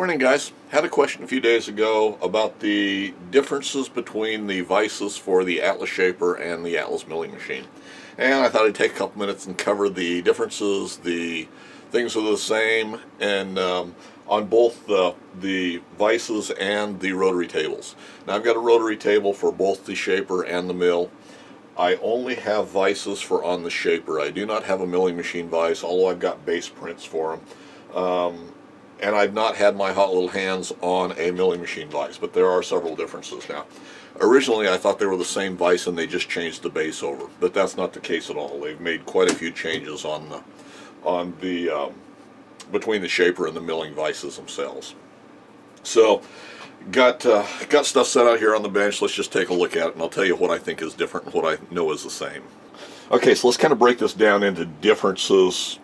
Morning guys. Had a question a few days ago about the differences between the vices for the Atlas Shaper and the Atlas milling machine. And I thought I'd take a couple minutes and cover the differences, the things are the same, and um, on both the, the vices and the rotary tables. Now I've got a rotary table for both the Shaper and the mill. I only have vices for on the Shaper. I do not have a milling machine vise, although I've got base prints for them. Um, and I've not had my hot little hands on a milling machine vise, but there are several differences now. Originally I thought they were the same vise and they just changed the base over, but that's not the case at all. They've made quite a few changes on the, on the um, between the shaper and the milling vices themselves. So got uh, got stuff set out here on the bench. Let's just take a look at it and I'll tell you what I think is different and what I know is the same. Okay, so let's kind of break this down into differences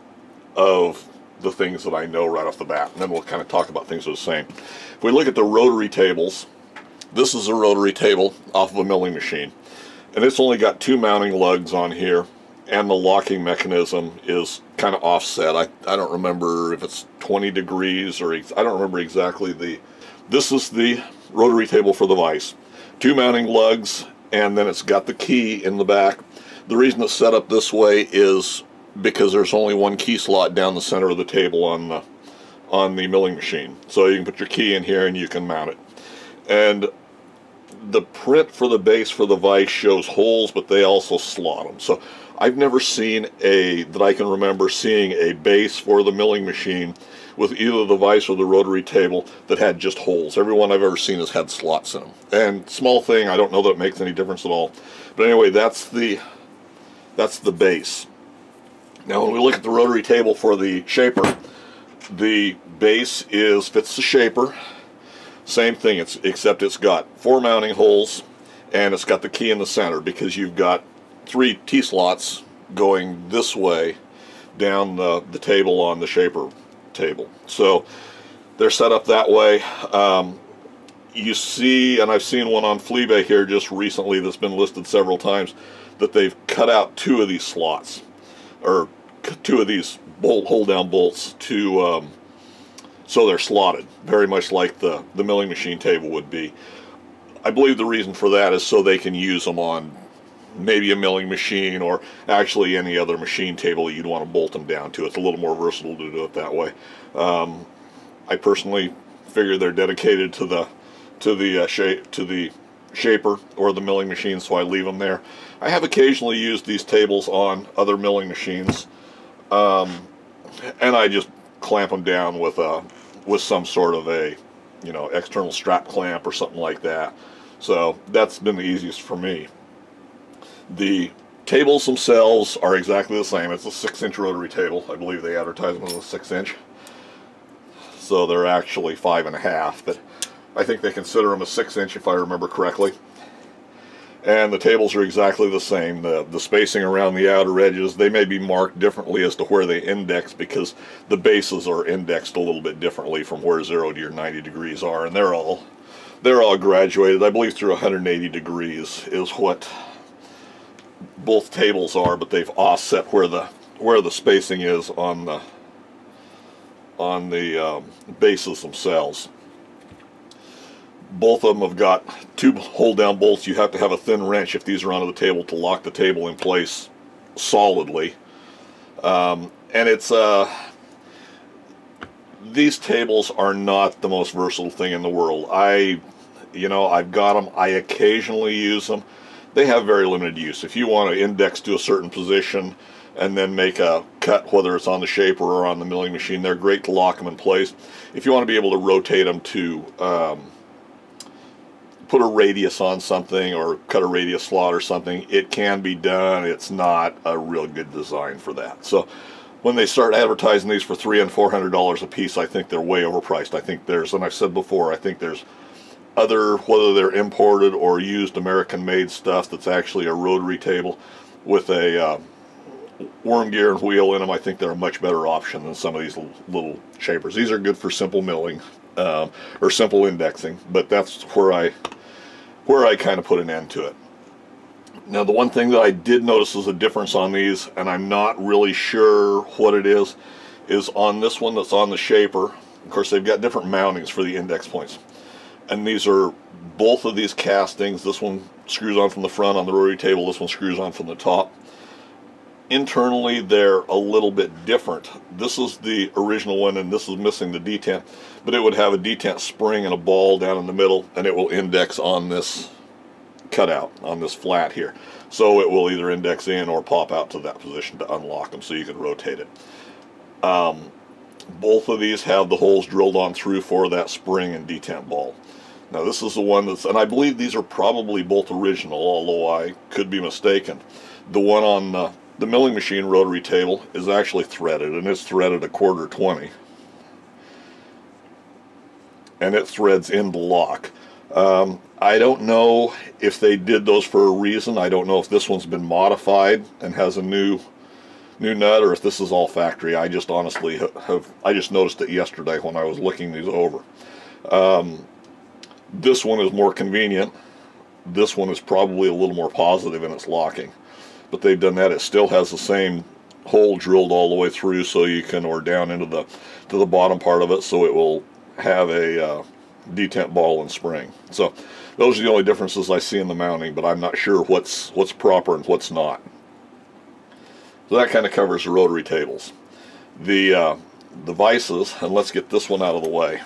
of the things that I know right off the bat, and then we'll kind of talk about things that are the same. If we look at the rotary tables, this is a rotary table off of a milling machine, and it's only got two mounting lugs on here, and the locking mechanism is kind of offset. I, I don't remember if it's 20 degrees or I don't remember exactly the. This is the rotary table for the vise. Two mounting lugs, and then it's got the key in the back. The reason it's set up this way is because there's only one key slot down the center of the table on the on the milling machine. So you can put your key in here and you can mount it. And the print for the base for the vise shows holes, but they also slot them. So I've never seen a, that I can remember seeing a base for the milling machine with either the vise or the rotary table that had just holes. Every one I've ever seen has had slots in them. And small thing, I don't know that it makes any difference at all. But anyway, that's the, that's the base. Now when we look at the rotary table for the shaper, the base is fits the shaper. Same thing, it's except it's got four mounting holes and it's got the key in the center because you've got three T-slots going this way down the, the table on the shaper table. So they're set up that way. Um, you see, and I've seen one on Fleabay here just recently that's been listed several times, that they've cut out two of these slots, or two of these bolt hold down bolts to um, so they're slotted very much like the the milling machine table would be. I believe the reason for that is so they can use them on maybe a milling machine or actually any other machine table you'd want to bolt them down to. It's a little more versatile to do it that way. Um, I personally figure they're dedicated to the to the uh, shape to the shaper or the milling machine so I leave them there. I have occasionally used these tables on other milling machines um, and I just clamp them down with a with some sort of a you know external strap clamp or something like that. So that's been the easiest for me. The tables themselves are exactly the same. It's a six inch rotary table. I believe they advertise them as a six inch. So they're actually five and a half, but I think they consider them a six inch if I remember correctly and the tables are exactly the same. The, the spacing around the outer edges, they may be marked differently as to where they index because the bases are indexed a little bit differently from where 0 to your 90 degrees are, and they're all they're all graduated. I believe through 180 degrees is what both tables are, but they've offset where the where the spacing is on the on the um, bases themselves both of them have got two hold down bolts. You have to have a thin wrench if these are onto the table to lock the table in place solidly. Um, and it's uh, these tables are not the most versatile thing in the world. I, you know, I've got them. I occasionally use them. They have very limited use. If you want to index to a certain position and then make a cut, whether it's on the shaper or on the milling machine, they're great to lock them in place. If you want to be able to rotate them to um, put a radius on something or cut a radius slot or something, it can be done. It's not a real good design for that. So when they start advertising these for three and four hundred dollars a piece, I think they're way overpriced. I think there's, and I've said before, I think there's other, whether they're imported or used American-made stuff that's actually a rotary table with a uh, worm gear and wheel in them. I think they're a much better option than some of these little, shapers. These are good for simple milling um, or simple indexing, but that's where I where I kind of put an end to it. Now the one thing that I did notice is a difference on these, and I'm not really sure what it is, is on this one that's on the shaper, of course they've got different mountings for the index points. And these are both of these castings. This one screws on from the front on the rotary table, this one screws on from the top. Internally they're a little bit different. This is the original one and this is missing the detent, but it would have a detent spring and a ball down in the middle and it will index on this cutout, on this flat here. So it will either index in or pop out to that position to unlock them so you can rotate it. Um, both of these have the holes drilled on through for that spring and detent ball. Now this is the one that's, and I believe these are probably both original, although I could be mistaken. The one on uh, the milling machine rotary table is actually threaded, and it's threaded a quarter 20. And it threads in the lock. Um, I don't know if they did those for a reason. I don't know if this one's been modified and has a new new nut or if this is all factory. I just honestly have, I just noticed it yesterday when I was looking these over. Um, this one is more convenient. This one is probably a little more positive in its locking. But they've done that. It still has the same hole drilled all the way through so you can, or down into the, to the bottom part of it so it will have a uh, detent ball and spring. So those are the only differences I see in the mounting, but I'm not sure what's, what's proper and what's not. So that kind of covers the rotary tables. The, uh, the vices, and let's get this one out of the way.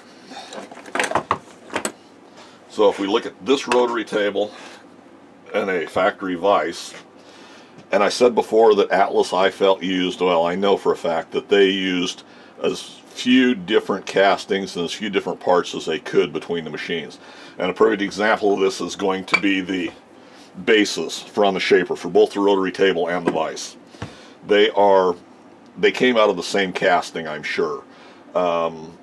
So if we look at this rotary table and a factory vise, and I said before that Atlas I felt used, well I know for a fact that they used as few different castings and as few different parts as they could between the machines. And a perfect example of this is going to be the bases for on the shaper for both the rotary table and the vise. They are, they came out of the same casting I'm sure. Um,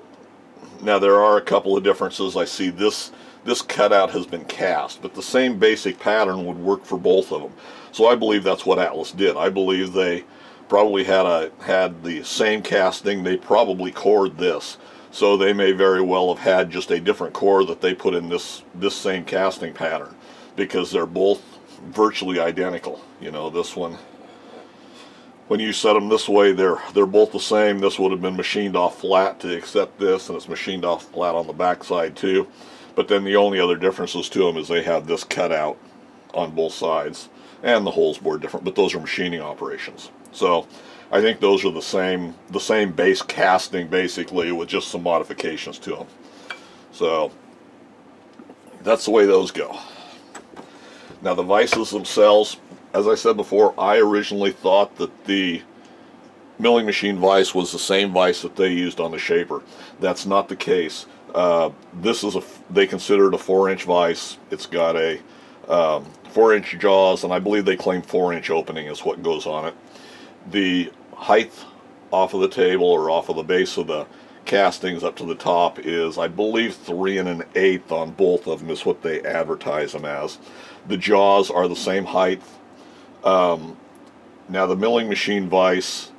now there are a couple of differences. I see this this cutout has been cast, but the same basic pattern would work for both of them. So I believe that's what Atlas did. I believe they probably had a had the same casting. They probably cored this. So they may very well have had just a different core that they put in this this same casting pattern because they're both virtually identical. You know, this one when you set them this way they're they're both the same. This would have been machined off flat to accept this and it's machined off flat on the back side too. But then the only other differences to them is they have this cutout on both sides and the holes bored different, but those are machining operations. So I think those are the same the same base casting basically with just some modifications to them. So that's the way those go. Now the vices themselves, as I said before, I originally thought that the milling machine vise was the same vise that they used on the shaper. That's not the case. Uh, this is a, they consider it a 4-inch vise. It's got a 4-inch um, jaws, and I believe they claim 4-inch opening is what goes on it. The height off of the table or off of the base of the castings up to the top is, I believe, 3 and an eighth on both of them is what they advertise them as. The jaws are the same height. Um, now the milling machine vise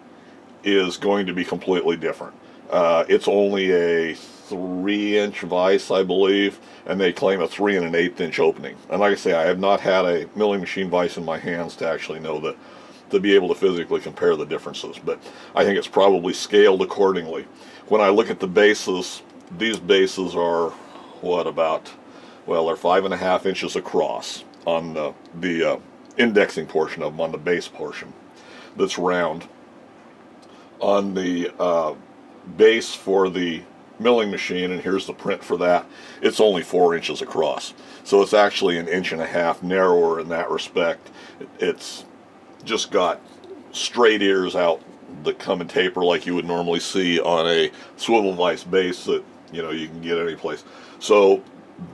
is going to be completely different. Uh, it's only a three inch vise, I believe, and they claim a three and an eighth inch opening. And like I say, I have not had a milling machine vise in my hands to actually know that, to be able to physically compare the differences, but I think it's probably scaled accordingly. When I look at the bases, these bases are, what, about, well, they're five and a half inches across on the, the uh, indexing portion of them, on the base portion that's round. On the uh, base for the milling machine, and here's the print for that, it's only four inches across. So it's actually an inch and a half narrower in that respect. It's just got straight ears out that come and taper like you would normally see on a swivel vise base that you know you can get any place. So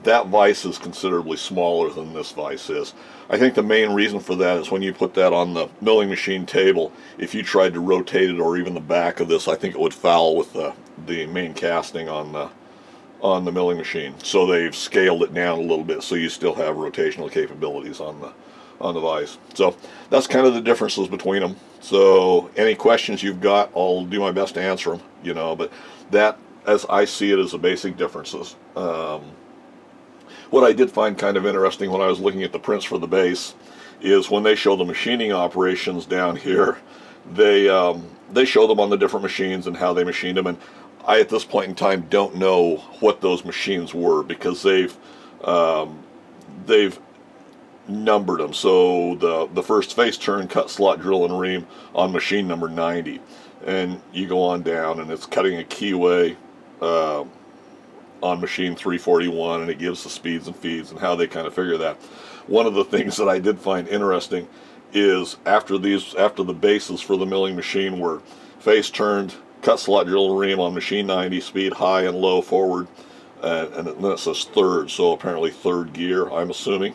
that vise is considerably smaller than this vise is. I think the main reason for that is when you put that on the milling machine table, if you tried to rotate it or even the back of this, I think it would foul with the, the main casting on the on the milling machine. So they've scaled it down a little bit so you still have rotational capabilities on the on the vise. So that's kind of the differences between them. So any questions you've got, I'll do my best to answer them, you know, but that, as I see it, is the basic differences. Um, what I did find kind of interesting when I was looking at the prints for the base is when they show the machining operations down here, they um, they show them on the different machines and how they machined them. And I at this point in time don't know what those machines were because they've um, they've numbered them. So the the first face turn cut slot drill and ream on machine number 90, and you go on down and it's cutting a keyway uh, on machine 341, and it gives the speeds and feeds and how they kind of figure that. One of the things that I did find interesting is after these after the bases for the milling machine were face turned, cut slot drill ream on machine 90, speed high and low forward, and, and then it says third, so apparently third gear, I'm assuming.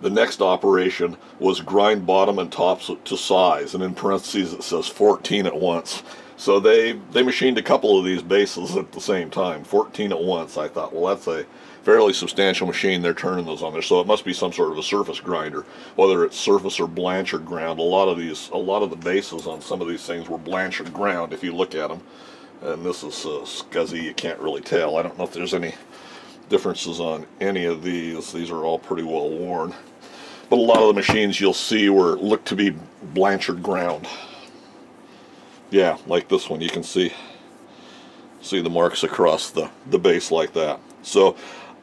The next operation was grind bottom and tops to size, and in parentheses it says 14 at once. So they, they machined a couple of these bases at the same time, 14 at once. I thought, well, that's a fairly substantial machine they're turning those on there. So it must be some sort of a surface grinder, whether it's surface or Blanchard ground. A lot of these, a lot of the bases on some of these things were Blanchard ground if you look at them. And this is uh, scuzzy, you can't really tell. I don't know if there's any differences on any of these. These are all pretty well worn. But a lot of the machines you'll see were look to be Blanchard ground yeah, like this one, you can see see the marks across the, the base like that. So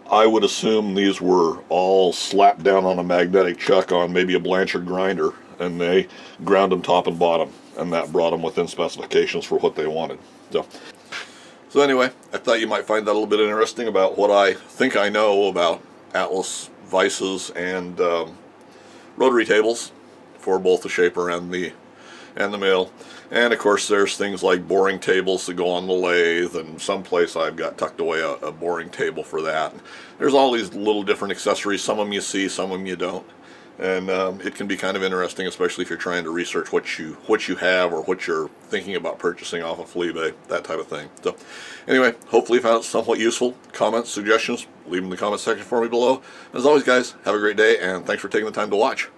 I would assume these were all slapped down on a magnetic chuck on maybe a Blanchard grinder, and they ground them top and bottom, and that brought them within specifications for what they wanted. So, so anyway, I thought you might find that a little bit interesting about what I think I know about Atlas vices and um, rotary tables for both the shaper and the and the mill. And of course there's things like boring tables that go on the lathe and someplace I've got tucked away a, a boring table for that. There's all these little different accessories, some of them you see, some of them you don't. And um, it can be kind of interesting, especially if you're trying to research what you what you have or what you're thinking about purchasing off of Fleabay, that type of thing. So, anyway, hopefully you found it somewhat useful. Comments, suggestions, leave them in the comment section for me below. As always, guys, have a great day, and thanks for taking the time to watch.